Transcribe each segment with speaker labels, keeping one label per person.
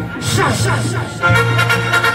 Speaker 1: Shush. shut, shut.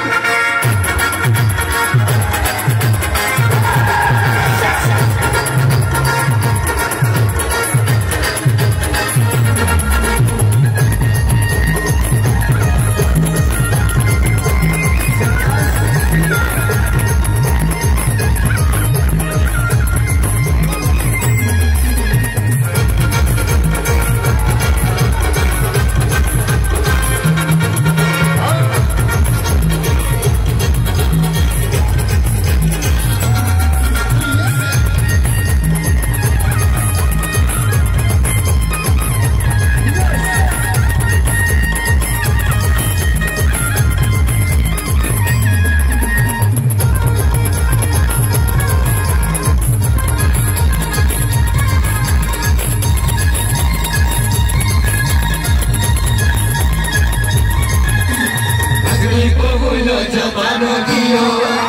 Speaker 1: seu pano.